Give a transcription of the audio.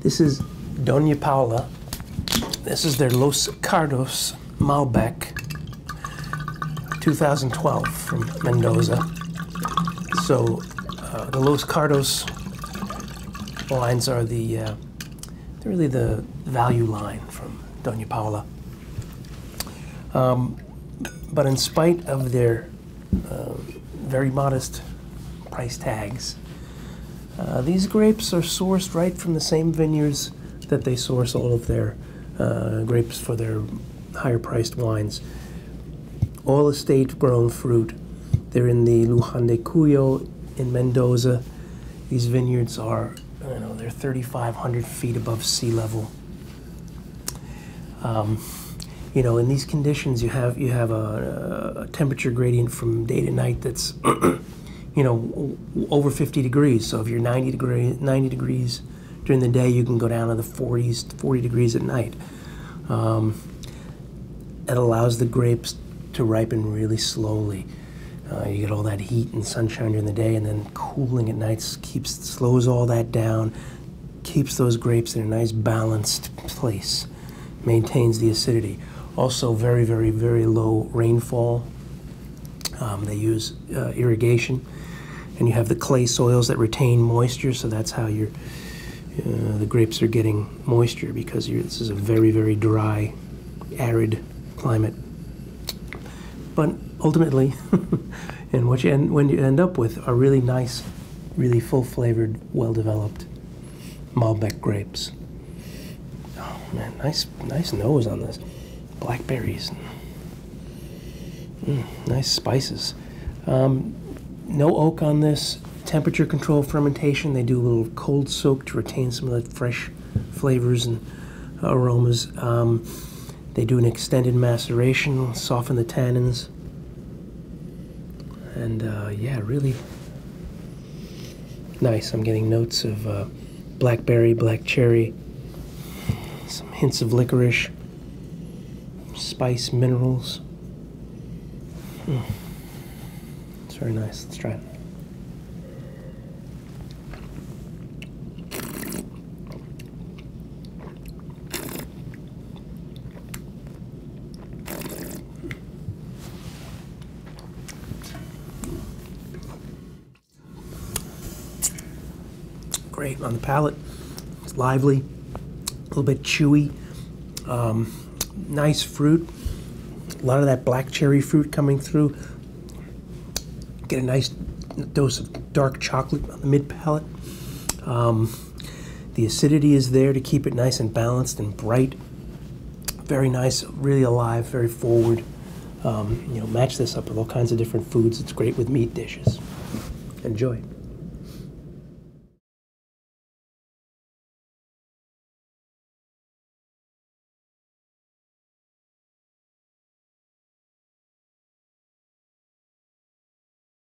This is Doña Paula. This is their Los Cardos Malbec 2012 from Mendoza. So uh, the Los Cardos wines are the uh, really the value line from Doña Paula. Um, but in spite of their uh, very modest price tags, uh, these grapes are sourced right from the same vineyards that they source all of their uh, grapes for their higher priced wines. All estate grown fruit. They're in the Lujan de Cuyo in Mendoza. These vineyards are, you know, they're 3,500 feet above sea level. Um, you know, in these conditions, you have you have a, a temperature gradient from day to night that's, you know, over 50 degrees. So if you're 90 degree 90 degrees during the day, you can go down to the 40s, 40 degrees at night. Um, it allows the grapes to ripen really slowly. Uh, you get all that heat and sunshine during the day, and then cooling at night keeps slows all that down, keeps those grapes in a nice balanced place, maintains the acidity. Also, very, very, very low rainfall. Um, they use uh, irrigation, and you have the clay soils that retain moisture, so that's how your uh, the grapes are getting moisture because this is a very, very dry, arid climate. But ultimately, and what you end, when you end up with are really nice, really full-flavored, well-developed Malbec grapes. Oh man, nice, nice nose on this. Blackberries, mm, nice spices. Um, no oak on this. Temperature control fermentation. They do a little cold soak to retain some of the fresh flavors and aromas. Um, they do an extended maceration, soften the tannins. And uh, yeah, really nice. I'm getting notes of uh, blackberry, black cherry, some hints of licorice, spice minerals. It's very nice. Let's try it. great on the palate. It's lively, a little bit chewy, um, nice fruit. A lot of that black cherry fruit coming through. Get a nice dose of dark chocolate on the mid palate. Um, the acidity is there to keep it nice and balanced and bright. Very nice, really alive, very forward. Um, you know, match this up with all kinds of different foods. It's great with meat dishes. Enjoy.